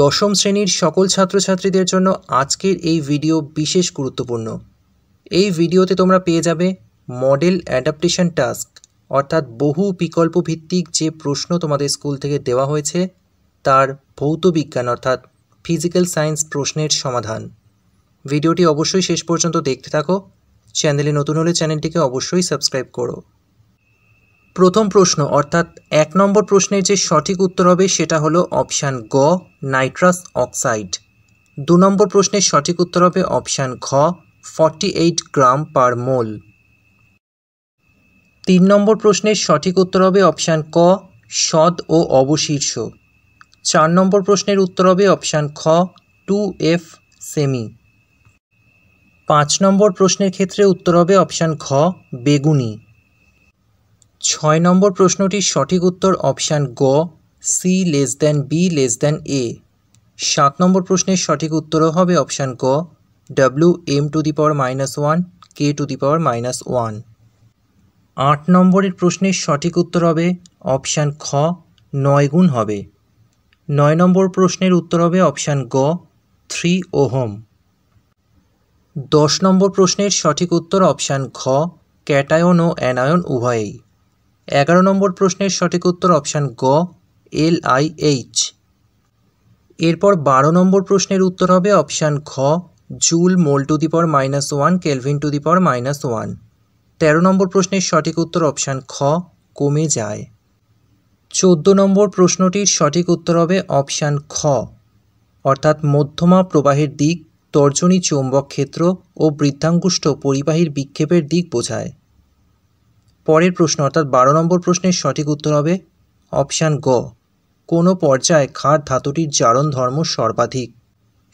দশম শ্রেণির সকল ছাত্রছাত্রীদের জন্য আজকের এই ভিডিও বিশেষ গুরুত্বপূর্ণ। এই ভিডিওতে তোমরা পেয়ে যাবে মডেল অ্যাডাপ্টেশন টাস্ক অর্থাৎ বহু বিকল্প ভিত্তিক যে প্রশ্ন তোমাদের স্কুল থেকে দেওয়া হয়েছে, তার ভৌত বিজ্ঞান, অর্থাৎ ফিজিক্যাল সায়েন্স প্রশ্নের সমাধান। ভিডিওটি অবশ্যই শেষ পর্যন্ত দেখতে থাকো। চ্যানেলে নতুন হলে চ্যানেলটিকে অবশ্যই সাবস্ক্রাইব করো। প্রথম প্রশ্ন, অর্থাৎ এক নম্বর প্রশ্নের যে সঠিক উত্তর হবে সেটা হলো অপশান গ, নাইট্রাস অক্সাইড। দু নম্বর প্রশ্নের সঠিক উত্তর হবে অপশান ঘ, forty eight gram per mole. তিন নম্বর প্রশ্নের সঠিক উত্তর হবে অপশান ক, সদ ও অবশীর্ষ। চার নম্বর প্রশ্নের উত্তর হবে অপশান খ, টু এফ সেমি। পাঁচ নম্বর প্রশ্নের ক্ষেত্রে উত্তর হবে অপশান ঘ, বেগুনি। ছয় নম্বর প্রশ্নটির সঠিক উত্তর অপশান গ, C less than B less than A. সাত নম্বর প্রশ্নের সঠিক উত্তরও হবে অপশান গ W M to the power minus one, K to the power minus one. আট নম্বরের প্রশ্নের সঠিক উত্তর হবে অপশান খ, নয় গুণ হবে। নয় নম্বর প্রশ্নের উত্তর হবে অপশান গ, থ্রি ওহম। দশ নম্বর প্রশ্নের সঠিক উত্তর অপশান ঘ, ক্যাটায়ন ও অ্যানায়ন উভয়েই। এগারো নম্বর প্রশ্নের সঠিক উত্তর অপশান গ, এল আই এইচ। এরপর বারো নম্বর প্রশ্নের উত্তর হবে অপশান খ, joule mole to the minus one, kelvin to the power minus one. তেরো নম্বর প্রশ্নের সঠিক উত্তর অপশান খ, কমে যায়। চোদ্দ নম্বর প্রশ্নটির সঠিক উত্তর হবে অপশান খ, অর্থাৎ মধ্যমা প্রবাহের দিক, তর্জনী চৌম্বক ক্ষেত্র ও বৃদ্ধাঙ্গুষ্ঠ পরিবাহীর বিক্ষেপের দিক বোঝায়। পরের প্রশ্ন, অর্থাৎ বারো নম্বর প্রশ্নের সঠিক উত্তর হবে অপশান গ। কোনো পর্যায়ে খাঁড় ধাতুটির জারণ ধর্ম সর্বাধিক?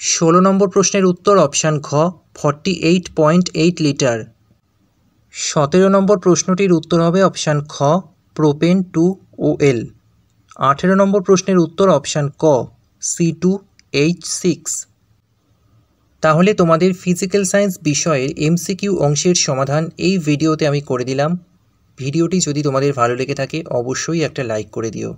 ষোলো নম্বর প্রশ্নের উত্তর, অপশান ঘ forty eight point eight litre. সতেরো নম্বর প্রশ্নটির উত্তর হবে অপশান খ, প্রোপেন টু ও এল আঠেরো নম্বর প্রশ্নের উত্তর, অপশান ক, সি টু এইচ সিক্স। তাহলে তোমাদের ফিজিক্যাল সায়েন্স বিষয়ের এমসিকিউ অংশের সমাধান এই ভিডিওতে আমি করে দিলাম। ভিডিওটি যদি তোমাদের ভালো লেগে থাকে অবশ্যই একটা লাইক করে দিও।